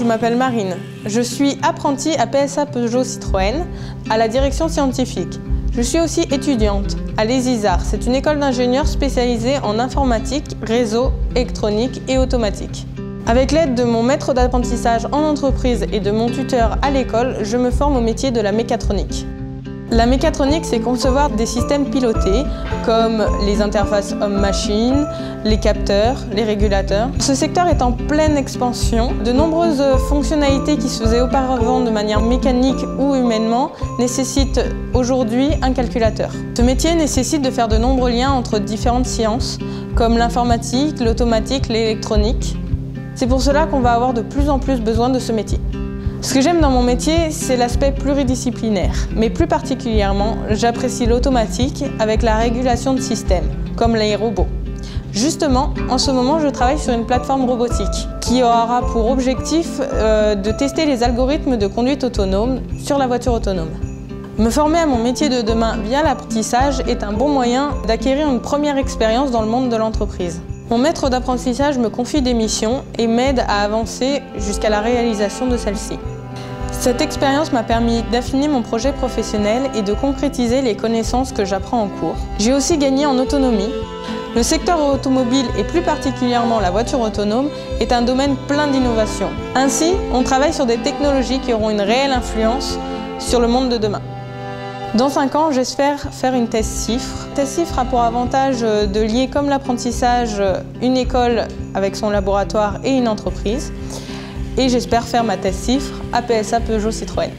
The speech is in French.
Je m'appelle Marine. Je suis apprentie à PSA Peugeot Citroën à la direction scientifique. Je suis aussi étudiante à l'ESISAR. C'est une école d'ingénieurs spécialisée en informatique, réseau, électronique et automatique. Avec l'aide de mon maître d'apprentissage en entreprise et de mon tuteur à l'école, je me forme au métier de la mécatronique. La mécatronique, c'est concevoir des systèmes pilotés comme les interfaces homme-machine, les capteurs, les régulateurs. Ce secteur est en pleine expansion. De nombreuses fonctionnalités qui se faisaient auparavant de manière mécanique ou humainement nécessitent aujourd'hui un calculateur. Ce métier nécessite de faire de nombreux liens entre différentes sciences comme l'informatique, l'automatique, l'électronique. C'est pour cela qu'on va avoir de plus en plus besoin de ce métier. Ce que j'aime dans mon métier, c'est l'aspect pluridisciplinaire, mais plus particulièrement, j'apprécie l'automatique avec la régulation de systèmes, comme les robots. Justement, en ce moment, je travaille sur une plateforme robotique qui aura pour objectif euh, de tester les algorithmes de conduite autonome sur la voiture autonome. Me former à mon métier de demain via l'apprentissage est un bon moyen d'acquérir une première expérience dans le monde de l'entreprise. Mon maître d'apprentissage me confie des missions et m'aide à avancer jusqu'à la réalisation de celles-ci. Cette expérience m'a permis d'affiner mon projet professionnel et de concrétiser les connaissances que j'apprends en cours. J'ai aussi gagné en autonomie. Le secteur automobile et plus particulièrement la voiture autonome est un domaine plein d'innovation. Ainsi, on travaille sur des technologies qui auront une réelle influence sur le monde de demain. Dans 5 ans, j'espère faire une thèse CIFRE. Thèse CIFRE a pour avantage de lier comme l'apprentissage une école avec son laboratoire et une entreprise. Et j'espère faire ma thèse CIFRE à PSA Peugeot Citroën.